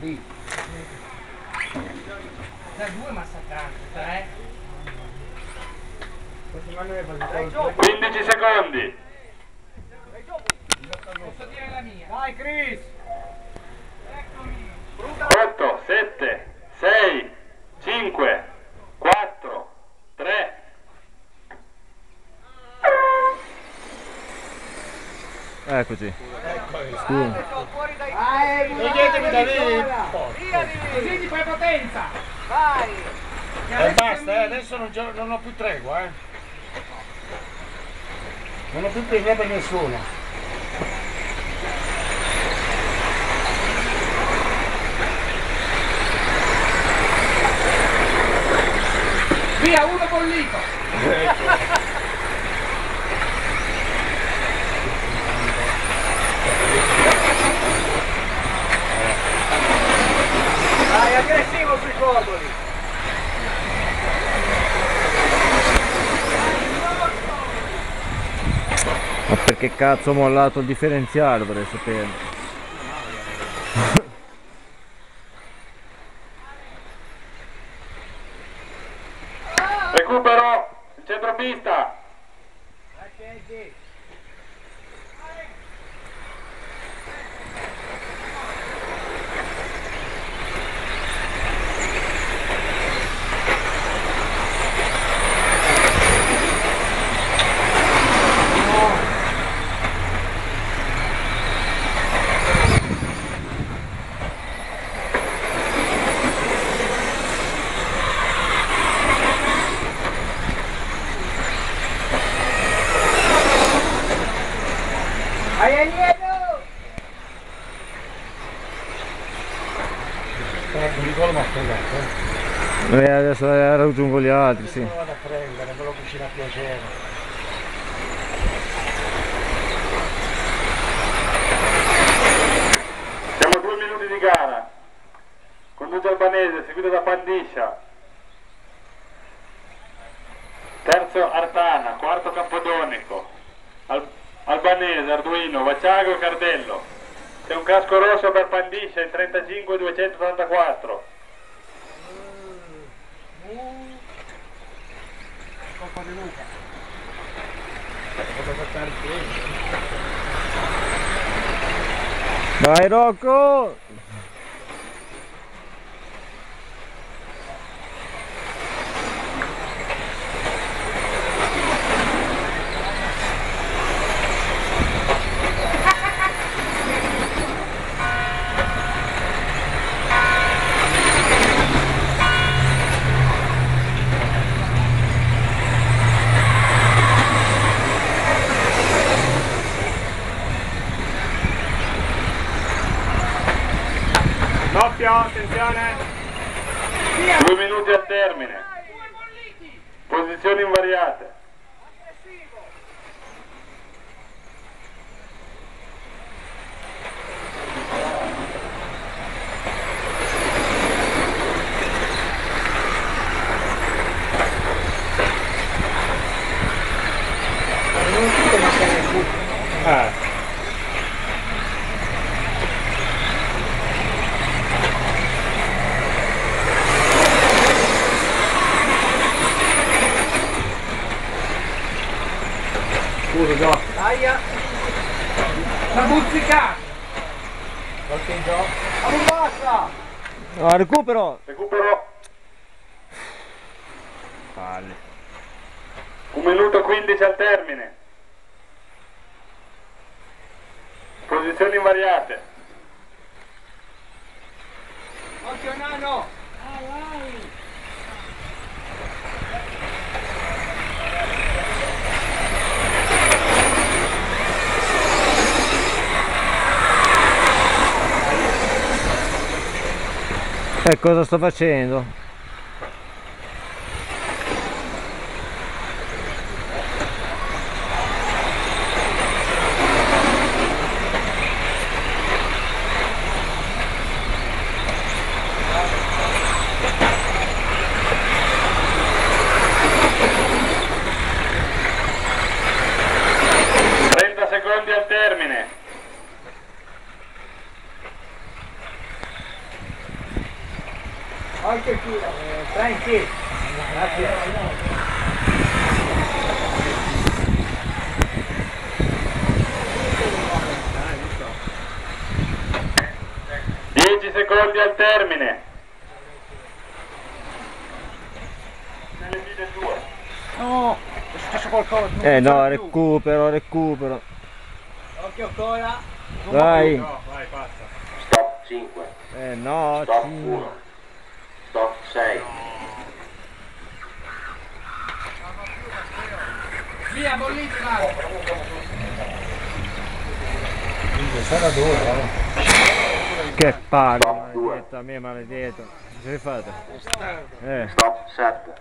Lì. Da due massacranti, tre. 15 secondi. Posso dire la mia? Vai Chris! 8, 7, 6, 5, Eccoci. Scusa. Fuori dai... Vai, Toglietemi da lì. Così ti fai potenza! Vai! E basta, eh, adesso non, non ho più tregua, eh. Non ho più tregua per nessuno. Perché cazzo ho mollato il differenziale vorrei sapere. Recupero il centropista. Eh. Adesso raggiungo gli altri, sì. Lo vado a prendere, me lo cucina a piacere. Siamo a due minuti di gara. Conduce Albanese, seguito da Pandiscia. Terzo Artana, quarto Campodonico. Al- Albanese, Arduino, Vaciago e Cardello. C'è un casco rosso per Pandiscia in 35-284. Vai Rocco! Doppio, attenzione. Due minuti al termine. Posizioni invariate. Ah. Scusa, Gio. Aia! La buzzicato! Qualche Gio. Abbassa! Ah, recupero! Recupero. Palle. Un minuto 15 al termine. Posizioni invariate. Occhio nano! Eh, cosa sto facendo? Trenta secondi al termine. Eh, tranquillo. Grazie. 10 secondi al termine. Nelle. No, è successo qualcosa. Eh no, recupero, recupero. Occhio ancora. Vai. No, vai, passa. Stop 5, Eh no, stop sì. 1, stop 6, Via, bolliti, Mario. Che palle, maledetto, a me maledetto. Cosa hai fatto? Eh, stop. 7,